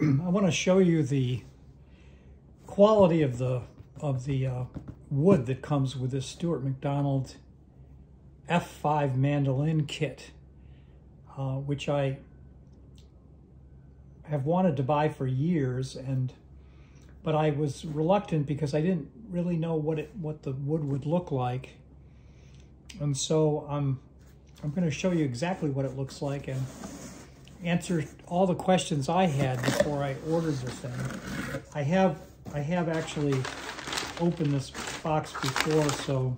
I want to show you the quality of the of the uh, wood that comes with this Stewart MacDonald F5 mandolin kit, uh, which I have wanted to buy for years, and but I was reluctant because I didn't really know what it what the wood would look like, and so I'm I'm going to show you exactly what it looks like and answer all the questions I had before I ordered the thing. I have I have actually opened this box before, so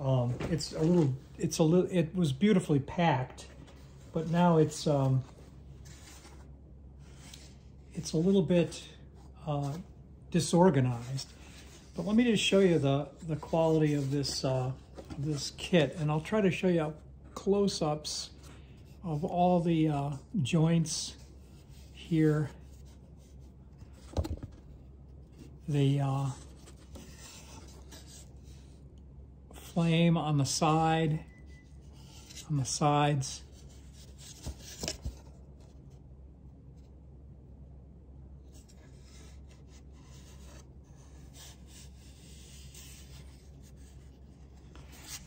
um, it's a little it's a little it was beautifully packed, but now it's um, it's a little bit uh, disorganized. But let me just show you the the quality of this uh, this kit, and I'll try to show you close-ups of all the uh, joints here. The uh, flame on the side, on the sides.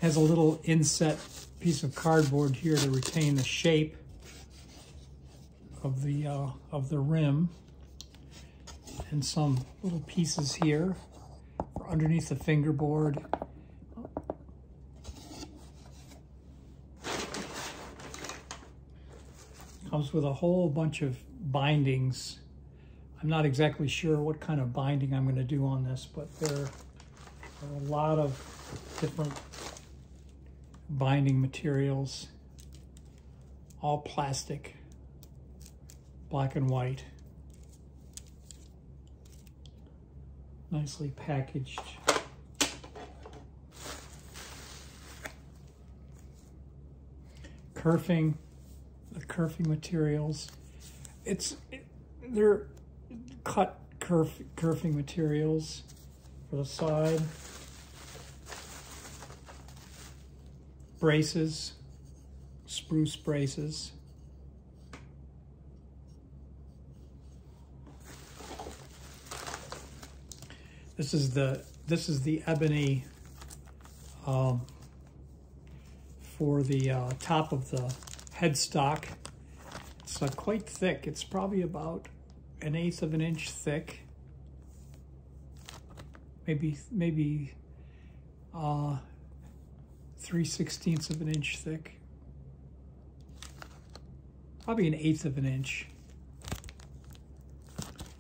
Has a little inset piece of cardboard here to retain the shape of the uh, of the rim and some little pieces here for underneath the fingerboard. Comes with a whole bunch of bindings. I'm not exactly sure what kind of binding I'm going to do on this, but there are a lot of different binding materials, all plastic, black and white. Nicely packaged. Kerfing, the kerfing materials. It's, it, they're cut kerf, kerfing materials for the side. Braces, spruce braces. This is the this is the ebony um, for the uh, top of the headstock. It's uh, quite thick. It's probably about an eighth of an inch thick. Maybe maybe uh, 3 sixteenths of an inch thick. Probably an eighth of an inch.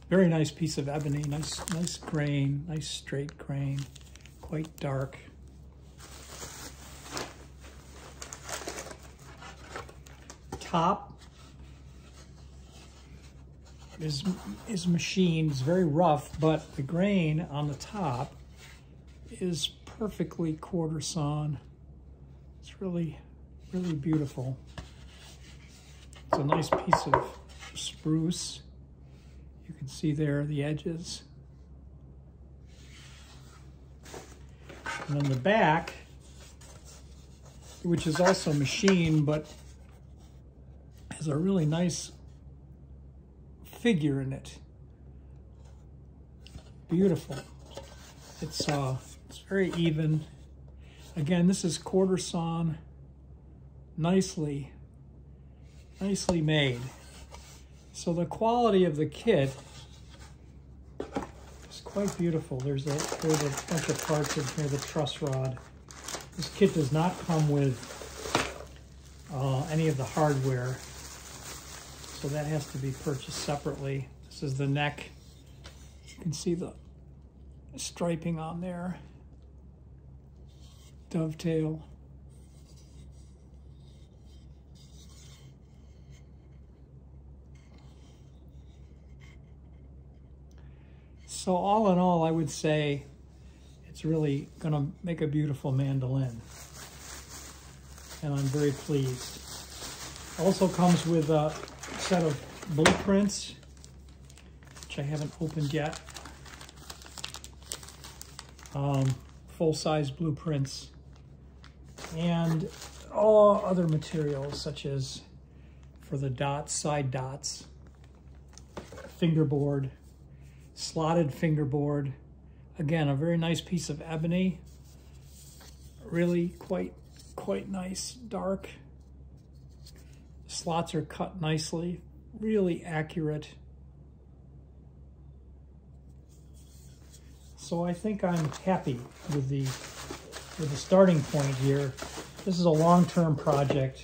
Very nice piece of ebony, nice, nice grain, nice straight grain, quite dark. Top is, is machined, it's very rough, but the grain on the top is perfectly quarter sawn really, really beautiful. It's a nice piece of spruce. You can see there the edges. And then the back, which is also machined, but has a really nice figure in it. Beautiful. It's uh, it's very even. Again, this is quarter sawn, nicely, nicely made. So the quality of the kit is quite beautiful. There's a, there's a bunch of parts in here, the truss rod. This kit does not come with uh, any of the hardware, so that has to be purchased separately. This is the neck. You can see the striping on there dovetail. So all in all, I would say it's really going to make a beautiful mandolin. And I'm very pleased. Also comes with a set of blueprints, which I haven't opened yet. Um, full-size blueprints and all other materials such as for the dots, side dots. fingerboard, slotted fingerboard. Again, a very nice piece of ebony. Really quite, quite nice, dark. Slots are cut nicely, really accurate. So I think I'm happy with the with the starting point here. This is a long-term project,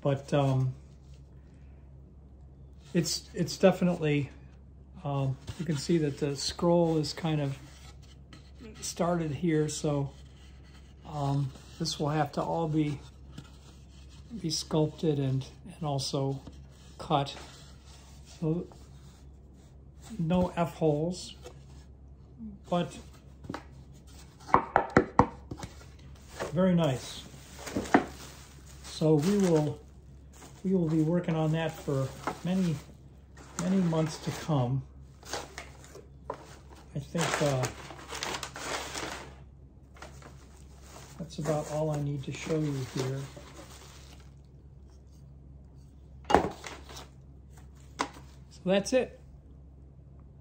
but um, it's it's definitely um, you can see that the scroll is kind of started here, so um, this will have to all be be sculpted and and also cut. So no F holes, but very nice. So we will we will be working on that for many many months to come. I think uh, that's about all I need to show you here. So that's it.